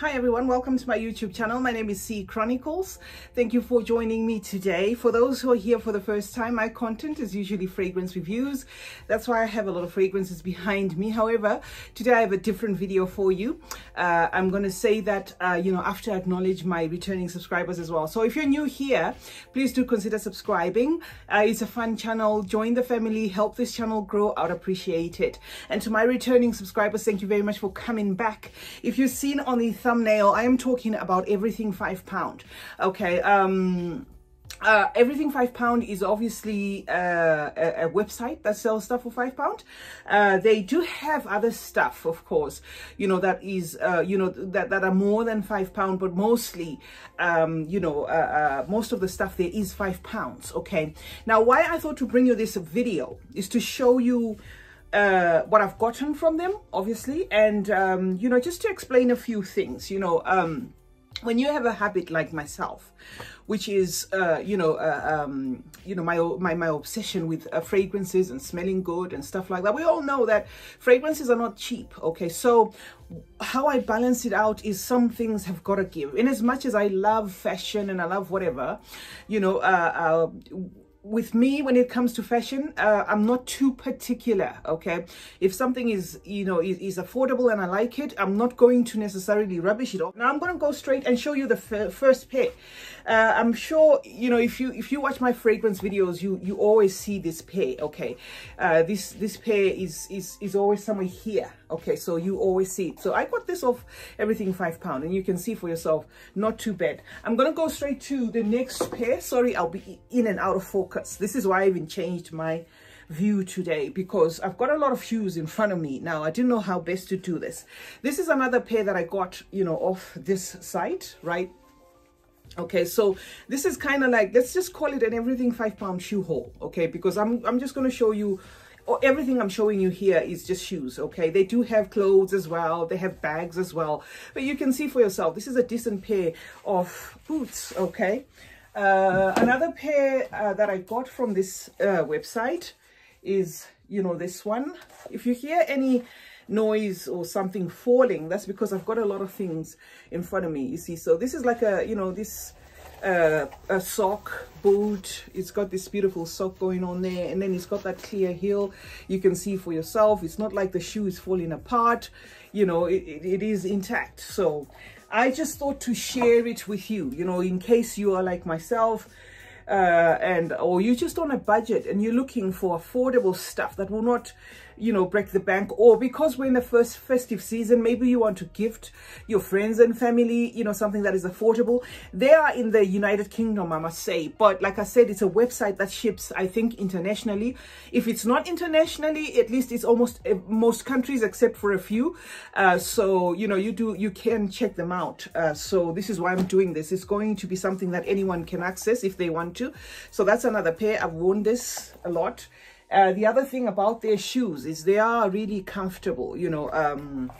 Hi everyone, welcome to my YouTube channel. My name is Cee Chronicles. Thank you for joining me today. For those who are here for the first time, my content is usually fragrance reviews. That's why I have a lot of fragrances behind me. However, today I have a different video for you. Uh, I'm going to say that, uh, you know, after I acknowledge my returning subscribers as well. So if you're new here, please do consider subscribing. Uh, it's a fun channel. Join the family, help this channel grow. I'd appreciate it. And to my returning subscribers, thank you very much for coming back. If you've seen on the thumbnail, I am talking about everything five pound. Okay. Um, uh, everything five pound is obviously uh, a, a, website that sells stuff for five pound uh, they do have other stuff of course you know that is uh, you know that that are more than five pound but mostly um, you know uh, uh, most of the stuff there is five pounds okay now why i thought to bring you this video is to show you uh, what I've gotten from them, obviously, and, um, you know, just to explain a few things, you know, um, when you have a habit like myself, which is, uh, you know, uh, um, you know, my, my, my obsession with uh, fragrances and smelling good and stuff like that. We all know that fragrances are not cheap. Okay. So how I balance it out is some things have got to give in as much as I love fashion and I love whatever, you know, uh, uh with me when it comes to fashion uh, i'm not too particular okay? If something is you know is, is, affordable and i like it i'm not going to necessarily rubbish it off. Now i'm going to go straight and show you the first pair uh, i'm sure you know if you if you watch my fragrance videos you you always see this pair okay? Uh, this this pair is is is always somewhere here okay? So you always see it. So i got this off everything five pound and you can see for yourself not too bad. I'm gonna go straight to the next pair sorry i'll be in and out of focus. This is why i even changed my view today because I've got a lot of shoes in front of me now. I didn't know how best to do this. This is another pair that I got you know off this site right okay so this is kind of like let's just call it an everything five pound shoe haul okay because I'm, I'm just going to show you Oh, everything I'm showing you here is just shoes, okay? They do have clothes as well. They have bags as well. But you can see for yourself, this is a decent pair of boots, okay? Uh, another pair uh, that I got from this uh, website is, you know, this one. If you hear any noise or something falling, that's because I've got a lot of things in front of me, you see. So this is like a, you know, this uh, a sock boot. It's got this beautiful sock going on there and then it's got that clear heel. You can see for yourself. It's not like the shoe is falling apart. You know it, it, it is intact. So i just thought to share it with you you know in case you are like myself uh, and or you're just on a budget and you're looking for affordable stuff that will not you know, break the bank or because we're in the first festive season, maybe you want to gift your friends and family, you know, something that is affordable. They are in the United Kingdom, I must say. But like I said, it's a website that ships, I think, internationally. If it's not internationally, at least it's almost uh, most countries except for a few. Uh, so, you know, you do, you can check them out. Uh, so this is why I'm doing this. It's going to be something that anyone can access if they want to. So that's another pair. I've worn this a lot. Uh, the other thing about their shoes is they are really comfortable. You know, um,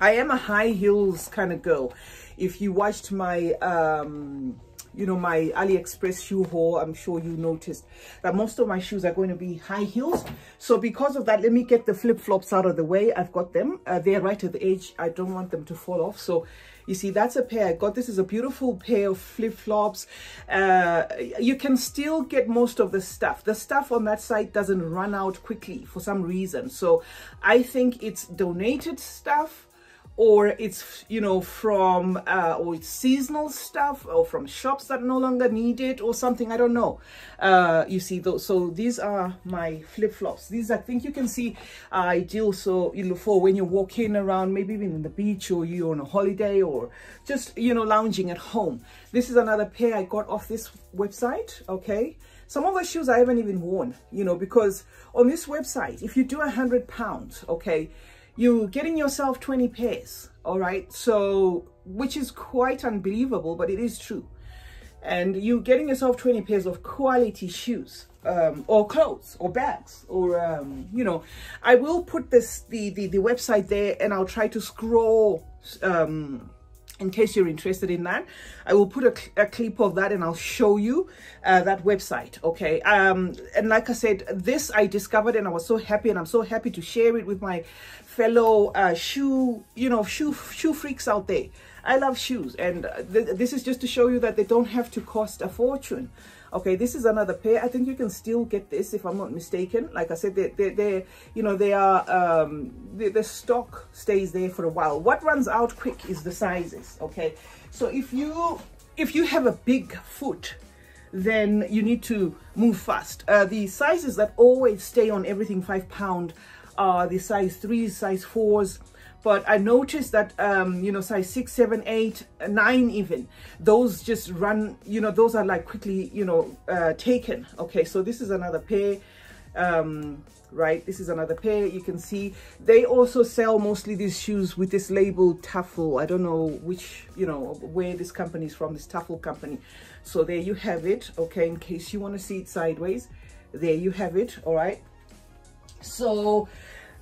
I am a high heels kind of girl. If you watched my, um, you know, my AliExpress shoe haul, I'm sure you noticed that most of my shoes are going to be high heels. So because of that, let me get the flip-flops out of the way. I've got them. Uh, they're right at the edge. I don't want them to fall off. So you see, that's a pair I got. This is a beautiful pair of flip-flops. Uh, you can still get most of the stuff. The stuff on that site doesn't run out quickly for some reason. So I think it's donated stuff or it's you know from uh, or it's seasonal stuff or from shops that no longer need it or something I don't know. Uh, you see those so these are my flip-flops. These I think you can see are ideal so you know for when you're walking around maybe even in the beach or you're on a holiday or just you know lounging at home. This is another pair I got off this website okay? Some of the shoes I haven't even worn you know because on this website if you do a hundred pounds okay you're getting yourself 20 pairs all right so which is quite unbelievable but it is true. And you're getting yourself 20 pairs of quality shoes um, or clothes or bags or um, you know. I will put this the, the the website there and i'll try to scroll um in case you're interested in that. I will put a, a clip of that and i'll show you uh, that website okay? Um and like i said this i discovered and i was so happy and i'm so happy to share it with my fellow uh, shoe, you know, shoe shoe freaks out there. I love shoes, and th this is just to show you that they don't have to cost a fortune. Okay, this is another pair. I think you can still get this if I'm not mistaken. Like I said, they they they you know they are um the, the stock stays there for a while. What runs out quick is the sizes. Okay, so if you if you have a big foot then you need to move fast. Uh, the sizes that always stay on everything five pound are the size threes, size fours, but I noticed that, um, you know, size six, seven, eight, nine even, those just run, you know, those are like quickly, you know, uh, taken. Okay, so this is another pair, um, right? This is another pair. You can see they also sell mostly these shoes with this label Tuffle. I don't know which, you know, where this company is from, this Tuffle company. So there you have it, okay, in case you want to see it sideways. There you have it, all right? So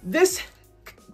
this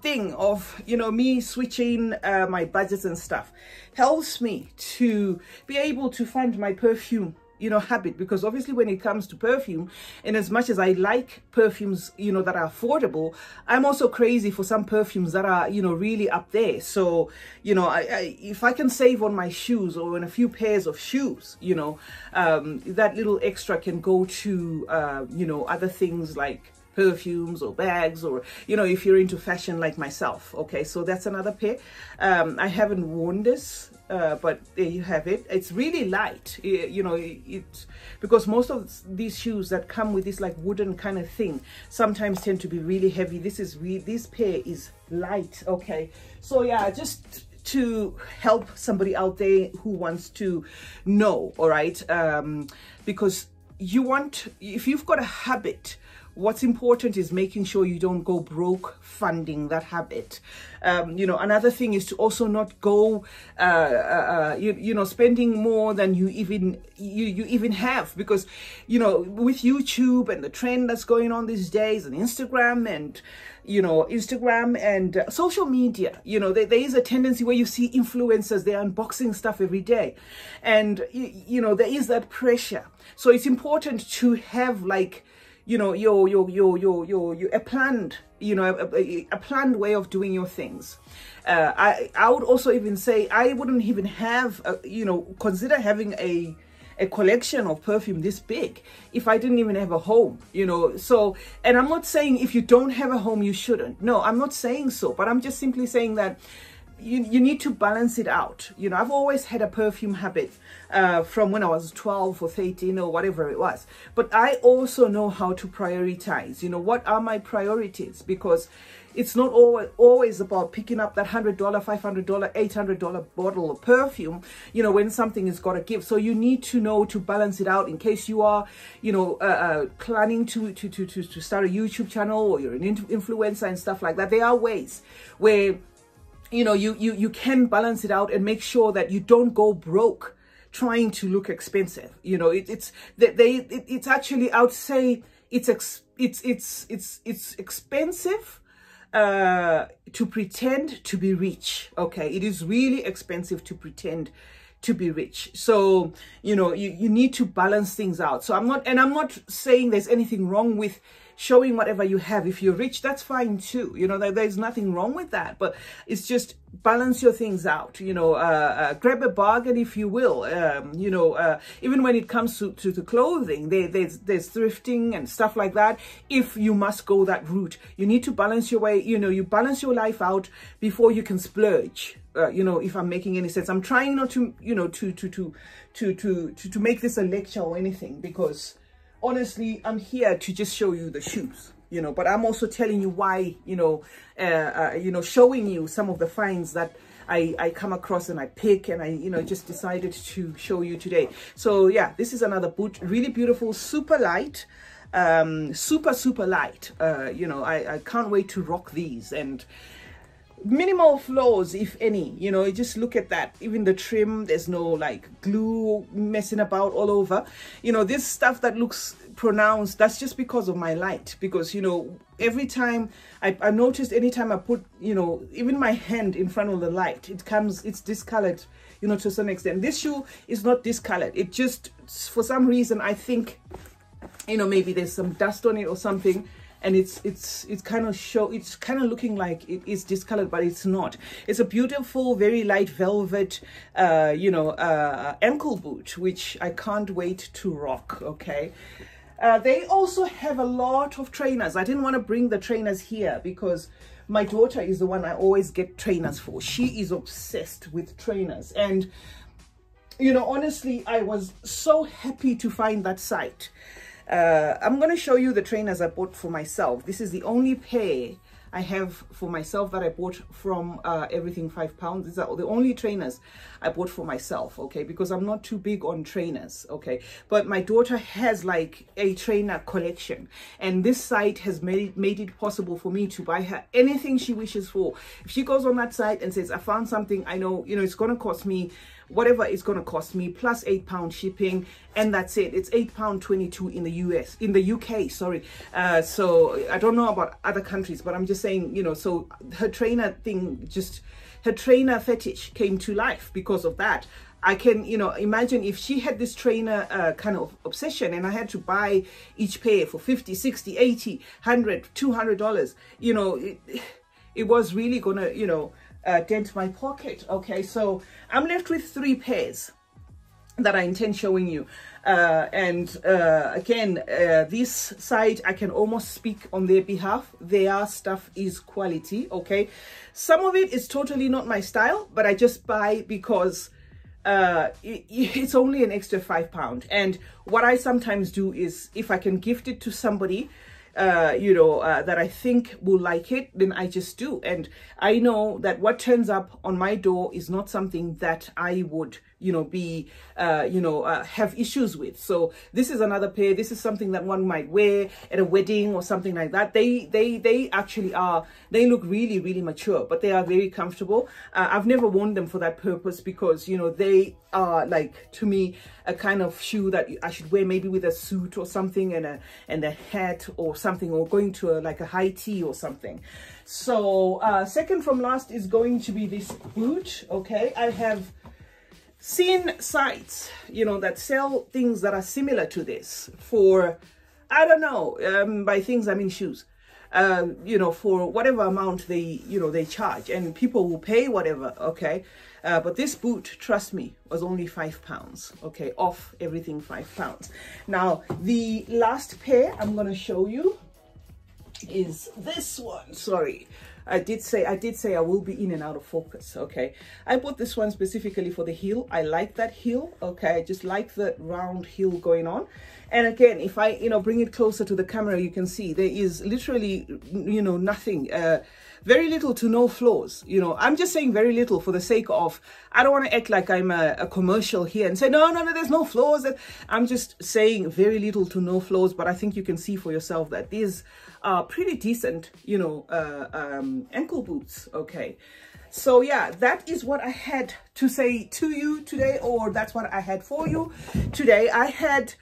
thing of, you know, me switching uh, my budgets and stuff helps me to be able to find my perfume you know habit. Because obviously when it comes to perfume and as much as i like perfumes you know that are affordable i'm also crazy for some perfumes that are you know really up there. So you know I, I if i can save on my shoes or on a few pairs of shoes you know um that little extra can go to uh you know other things like perfumes or bags or you know if you're into fashion like myself okay? So that's another pair. Um i haven't worn this uh, but there you have it. It's really light it, you know it, it, because most of these shoes that come with this like wooden kind of thing sometimes tend to be really heavy. This is really this pair is light okay? So yeah just to help somebody out there who wants to know all right? Um because you want if you've got a habit what's important is making sure you don't go broke funding that habit. Um, you know another thing is to also not go uh, uh, uh, you, you know spending more than you even you you even have. Because you know with youtube and the trend that's going on these days and instagram and you know instagram and uh, social media you know there, there is a tendency where you see influencers they're unboxing stuff every day. And you, you know there is that pressure. So it's important to have like you know your your your your your, your a planned you know a, a, planned way of doing your things uh, i i would also even say i wouldn't even have a, you know consider having a a collection of perfume this big if I didn't even have a home, you know. So, and I'm not saying if you don't have a home, you shouldn't. No, I'm not saying so, but I'm just simply saying that you, you need to balance it out. You know, I've always had a perfume habit uh, from when I was 12 or 13 or whatever it was. But I also know how to prioritize. You know, what are my priorities? Because it's not always, always about picking up that $100, $500, $800 bottle of perfume, you know, when something is got to give. So you need to know to balance it out in case you are, you know, uh, uh, planning to, to, to, to, to start a YouTube channel or you're an influencer and stuff like that. There are ways where you know, you, you, you can balance it out and make sure that you don't go broke trying to look expensive. You know, it, it's, they, they it, it's actually, I would say it's, ex, it's, it's, it's, it's expensive uh, to pretend to be rich. Okay. It is really expensive to pretend to be rich. So, you know, you, you need to balance things out. So I'm not, and I'm not saying there's anything wrong with showing whatever you have. If you're rich, that's fine too. You know, there, there's nothing wrong with that, but it's just balance your things out, you know, uh, uh, grab a bargain if you will. Um, you know, uh, even when it comes to, to clothing, there, there's, there's thrifting and stuff like that. If you must go that route, you need to balance your way, you know, you balance your life out before you can splurge. Uh, you know, if I'm making any sense, I'm trying not to, you know, to, to, to, to, to, to, to make this a lecture or anything because honestly, I'm here to just show you the shoes, you know, but I'm also telling you why, you know, uh, uh, you know, showing you some of the finds that I, I come across and I pick and I, you know, just decided to show you today. So yeah, this is another boot, really beautiful, super light, um, super, super light. Uh, you know, I, I can't wait to rock these and, minimal flaws if any you know just look at that even the trim there's no like glue messing about all over. You know this stuff that looks pronounced that's just because of my light because you know every time I, I noticed anytime I put you know even my hand in front of the light it comes it's discolored you know to some extent. This shoe is not discolored. It just for some reason I think you know maybe there's some dust on it or something and it's it's it's kind of show it's kind of looking like it is discolored but it's not. It's a beautiful very light velvet uh you know uh ankle boot which i can't wait to rock okay? Uh, they also have a lot of trainers. I didn't want to bring the trainers here because my daughter is the one i always get trainers for. She is obsessed with trainers. And you know honestly i was so happy to find that site uh, I'm going to show you the trainers I bought for myself. This is the only pair I have for myself that I bought from uh, Everything Five Pounds. These are the only trainers I bought for myself, okay? Because I'm not too big on trainers, okay? But my daughter has like a trainer collection. And this site has made, made it possible for me to buy her anything she wishes for. If she goes on that site and says, I found something, I know, you know, it's going to cost me whatever it's going to cost me plus eight pound shipping and that's it it's eight pound 22 in the us in the uk sorry uh, so i don't know about other countries but i'm just saying you know so her trainer thing just her trainer fetish came to life because of that I can, you know, imagine if she had this trainer uh, kind of obsession and I had to buy each pair for 50, 60, 80, 100, 200 dollars, you know, it, it was really gonna, you know, uh, dent my pocket. Okay, so I'm left with three pairs that I intend showing you. Uh, and uh, again, uh, this site, I can almost speak on their behalf. Their stuff is quality, okay? Some of it is totally not my style, but I just buy because uh, it, it's only an extra five pound. And what I sometimes do is if I can gift it to somebody, uh, you know, uh, that I think will like it, then I just do. And I know that what turns up on my door is not something that I would you know, be, uh, you know, uh, have issues with. So this is another pair. This is something that one might wear at a wedding or something like that. They, they, they actually are, they look really, really mature, but they are very comfortable. Uh, I've never worn them for that purpose because, you know, they are like, to me, a kind of shoe that I should wear maybe with a suit or something and a, and a hat or something, or going to a, like a high tea or something. So uh, second from last is going to be this boot. Okay, I have seen sites, you know, that sell things that are similar to this for, I don't know, um, by things I mean shoes, uh, you know, for whatever amount they, you know, they charge and people will pay whatever, okay? Uh, but this boot, trust me, was only five pounds, okay, off everything five pounds. Now, the last pair I'm going to show you is this one, sorry. I did say I did say I will be in and out of focus okay? I bought this one specifically for the heel. I like that heel okay? I just like the round heel going on. And again if I you know bring it closer to the camera you can see there is literally you know nothing uh very little to no flaws you know. I'm just saying very little for the sake of i don't want to act like i'm a, a, commercial here and say no no no there's no flaws. I'm just saying very little to no flaws but i think you can see for yourself that these are pretty decent you know uh, um, ankle boots okay. So yeah that is what i had to say to you today or that's what i had for you today. I had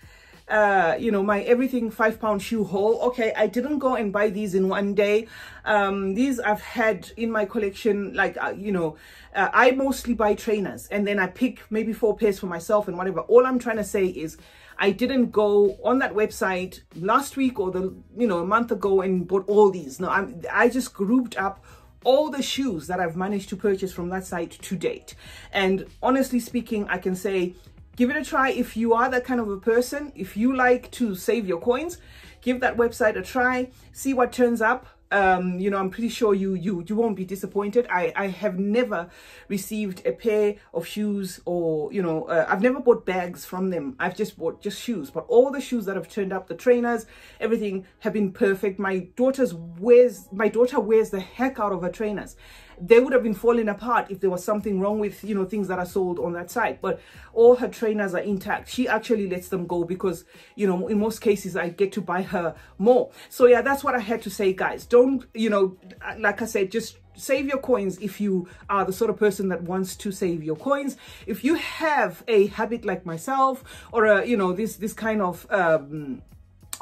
uh, you know, my everything five pound shoe haul. Okay, I didn't go and buy these in one day. Um, these I've had in my collection, like, uh, you know, uh, I mostly buy trainers and then I pick maybe four pairs for myself and whatever. All I'm trying to say is I didn't go on that website last week or the, you know, a month ago and bought all these. No, I'm, I just grouped up all the shoes that I've managed to purchase from that site to date. And honestly speaking, I can say give it a try if you are that kind of a person if you like to save your coins give that website a try see what turns up um, you know, I'm pretty sure you you you won't be disappointed. I I have never received a pair of shoes or you know uh, I've never bought bags from them. I've just bought just shoes. But all the shoes that have turned up, the trainers, everything have been perfect. My daughter's wears my daughter wears the heck out of her trainers, they would have been falling apart if there was something wrong with you know things that are sold on that site. But all her trainers are intact. She actually lets them go because you know in most cases i get to buy her more. So yeah that's what i had to say guys. Don't you know like i said just save your coins if you are the sort of person that wants to save your coins. If you have a habit like myself or a you know this this kind of um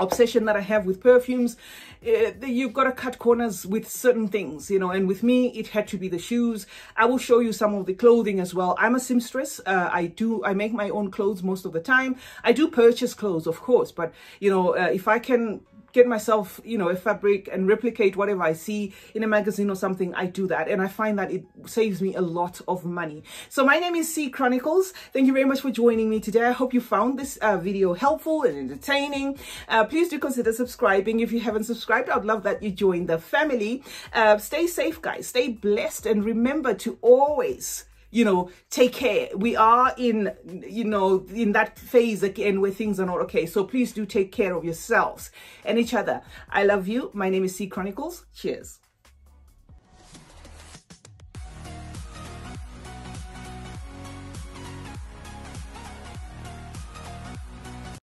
obsession that I have with perfumes, uh, you've got to cut corners with certain things, you know, and with me, it had to be the shoes. I will show you some of the clothing as well. I'm a seamstress. Uh, I do, I make my own clothes most of the time. I do purchase clothes, of course, but, you know, uh, if I can get myself, you know, a fabric and replicate whatever I see in a magazine or something, I do that. And I find that it saves me a lot of money. So my name is Cee Chronicles. Thank you very much for joining me today. I hope you found this uh, video helpful and entertaining. Uh, please do consider subscribing. If you haven't subscribed, I'd love that you join the family. Uh, stay safe, guys. Stay blessed. And remember to always you know, take care. We are in, you know, in that phase again where things are not okay. So please do take care of yourselves and each other. I love you. My name is Cee Chronicles. Cheers.